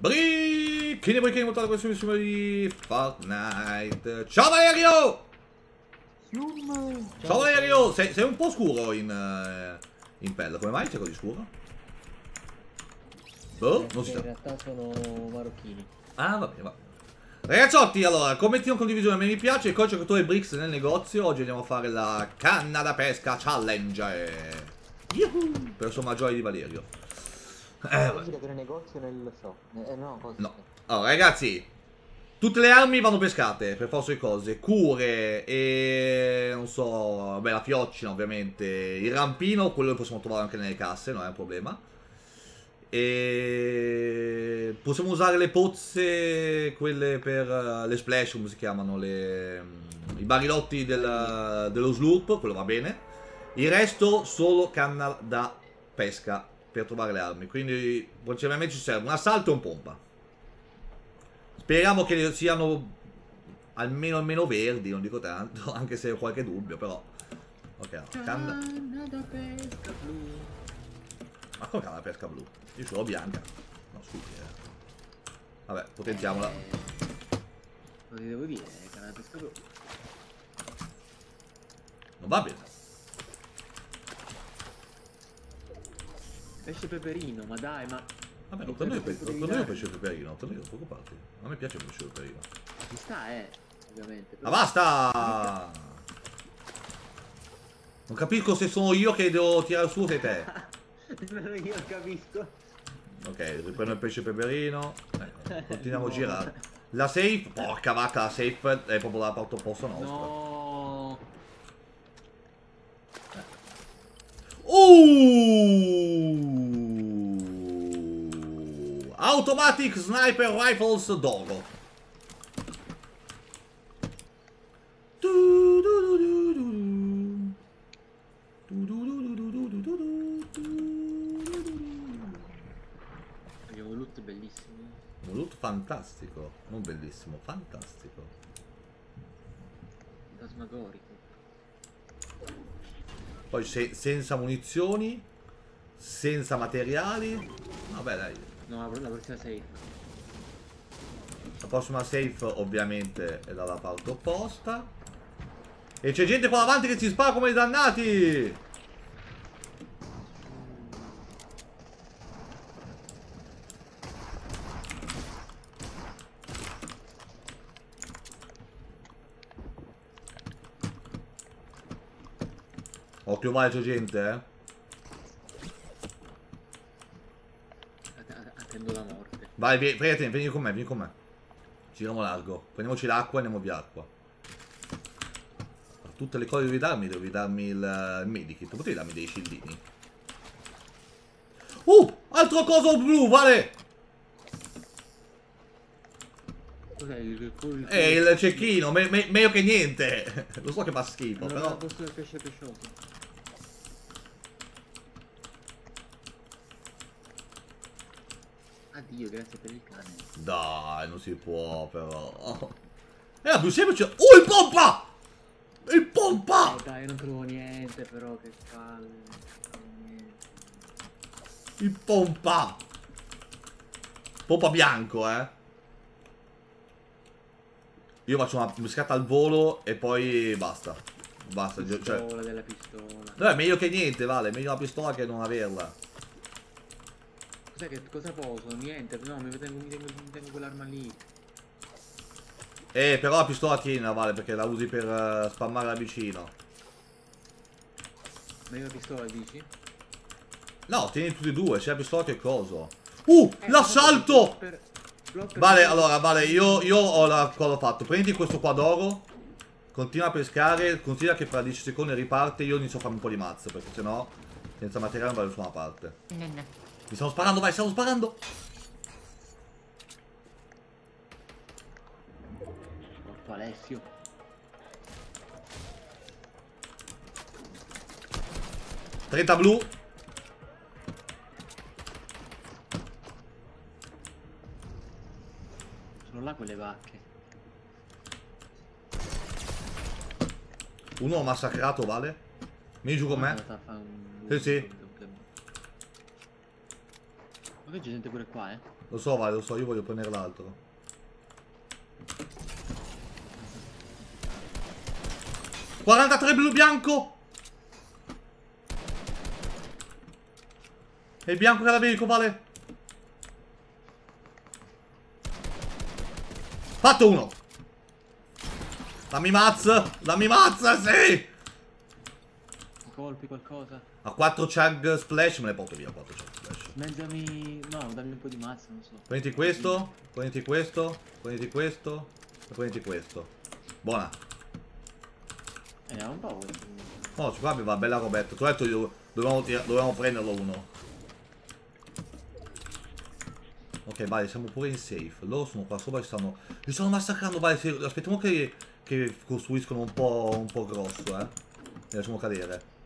Bricchini e bricchini montati questo video di Fortnite. Ciao Valerio! Ciao Valerio! Sei, sei un po' scuro in, eh, in pelle, come mai sei così scuro? Boh, non si in sa. realtà sono marocchini. Ah, va bene, va. Ragazzotti, allora, commenti un condivisione, mi piace, il codice giocatore Brix nel negozio, oggi andiamo a fare la canna da pesca challenge. Yuhu! Per somma gioia di Valerio. Eh, di avere negozio nel shop. Eh, no, cosa? No. Allora, ragazzi, tutte le armi vanno pescate, per forza di cose. Cure e... non so, vabbè, la fioccina ovviamente. Il rampino, quello lo possiamo trovare anche nelle casse, non è un problema. E... Possiamo usare le pozze, quelle per eh, le splash, come si chiamano, le... i barilotti del- dello slurp, quello va bene. Il resto solo canna da pesca per trovare le armi. Quindi principalmente ci serve un assalto e un pompa. Speriamo che siano almeno almeno verdi, non dico tanto, anche se ho qualche dubbio, però. Ok, no, canna. Ma come canna da pesca blu? Io ce l'ho bianca. No, scusi. eh. Vabbè, potenziamola. Lo ti devo dire, canale pescatore. Non va bene. Pesce peperino, ma dai, ma Vabbè, non prendo io pe- prendo io pesce peperino, non prendo io, preoccuparti. A me piace il pesce peperino. ci sta, eh, ovviamente. Ma basta! Non capisco se sono io che devo tirare su o sei te. Io capisco. Ok, riprendo il pesce peperino. Ecco, continuiamo a girare. La safe, porca vacca, la safe è proprio la parte opposta nostra. No. Uh! Automatic Sniper Rifles Dogo. Abbiamo loot bellissimo. Un loot fantastico, non bellissimo, fantastico. Fantasmagorico. Poi se- senza munizioni, senza materiali. Vabbè dai, No, la, prossima safe. la prossima safe ovviamente è dalla parte opposta. E c'è gente qua davanti che ci spara come i dannati! Occhio vai c'è gente, eh. Att- att- Attendo la morte. Vai, vieni, vieni con me, vieni con me. Giriamo largo. Prendiamoci l'acqua e andiamo via acqua. Tutte le cose devi darmi, devi darmi il, il medikit. Potevi darmi dei scildini. Uh! Altro coso blu, vale! Il, il, È il cecchino, me- me- meglio che niente. Lo so che fa schifo, Non però... Addio, grazie per il cane. Dai, non si può, però. Era più semplice. Oh, il pompa! Il pompa! Eh dai, non trovo niente però, che palle. Il pompa! Pompa bianco, eh. Io faccio una pescata al volo e poi basta. Basta. Cioè, Pistola della pistola. no, è meglio che niente, vale. Meglio la pistola che non averla. Cos'è che cosa poso? Niente, no, mi tengo, mi tengo, mi tengo quell'arma lì. Eh, però la pistola tienila, vale, perché la usi per eh, spammare da vicino. Meglio la pistola dici? No, tieni tutti e due, sia la pistola che coso. Uh, Eh, l'assalto! per- Vale, allora, vale, io, io ho la, cosa ho fatto. Prendi questo qua d'oro, continua a pescare, considera che fra 10 secondi riparte, io inizio a farmi un po' di mazzo, perché sennò senza materiale non vado da nessuna parte. Mi stanno sparando, vai, stanno sparando! Morto Alessio. Trenta blu. Sono là quelle vacche. Uno ho massacrato, vale? Vieni giù con me. Andata a fare un- Sì, sì. Che c'è gente pure qua, eh? Lo so, Vale, lo so, io voglio prendere l'altro. Quarantatré blu bianco! E il bianco cadaverico, Vale. Fatto uno! Dammi mazza! Dammi mazza, sì! Colpi qualcosa. A 4 chug splash me le porto via 4 chug. Mezzami. No, dammi un po' di mazza, non so. Prenditi questo, prenditi questo, prenditi questo e prenditi questo. Buona. Eh, ha un po' questo. No, qua mi va bella Roberto. Tu hai detto io- dovevamo, prenderlo uno. Ok, vai, siamo pure in safe. Loro sono qua sopra e stanno. Li stanno massacrando, vai, sì, aspettiamo che, che costruiscono un po', un po' grosso, eh. Li lasciamo cadere.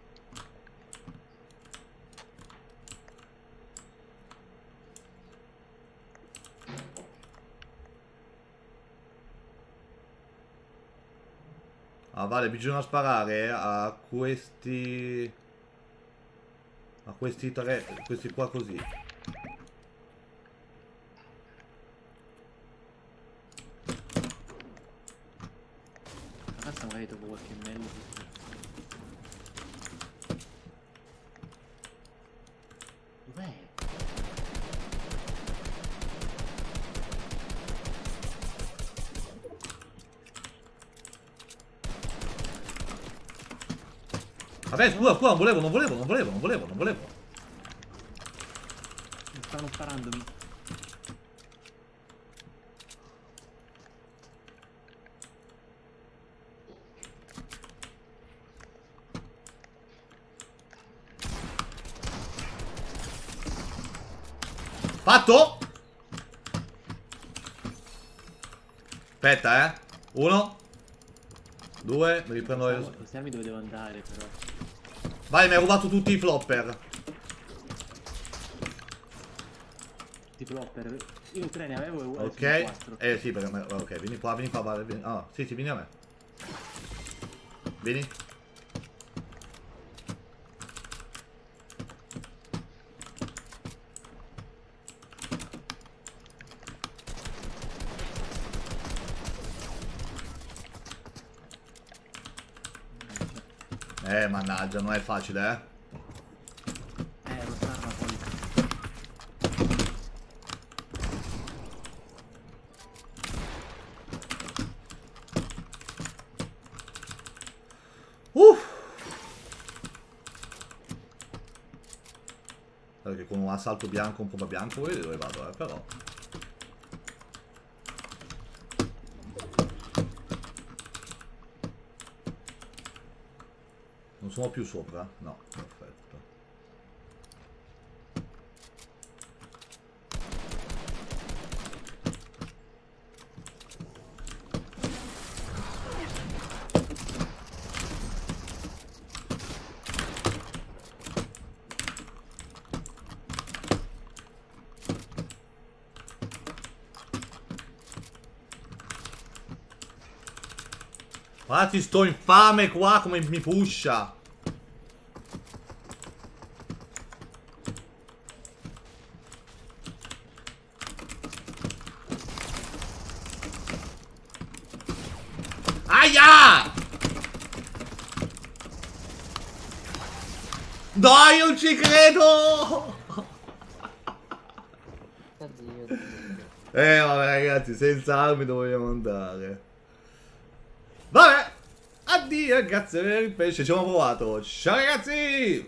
Ah, vale, bisogna sparare a questi... A questi tre... Questi qua così. Ammazza magari dopo qualche mello. Dov'è? Vabbè, scusa, scusa, non volevo, non volevo, non volevo, non volevo, non volevo. Stanno sparandomi. Fatto! Aspetta, eh. Uno. Due, mi riprendo armi dove devo andare però. Vai, mi hai rubato tutti i flopper. Tipo l'opper. Io tre ne avevo e Ok. Eh sì, perché ok, vieni qua, vieni qua, vale, vieni. Ah, sì, sì, vieni a me. Vieni. Eh, mannaggia, non è facile, eh. Eh, lo sarma poi. Uff. Perché con un assalto bianco, un po' bianco, vedi dove vado, eh, però. Sono più sopra? No, perfetto. Guardati sto infame qua come mi pusha. Aia! Dai, non ci credo! Eh vabbè ragazzi, senza armi dove vogliamo andare? Vabbè, addio, grazie per il pesce, ci abbiamo provato. Ciao ragazzi!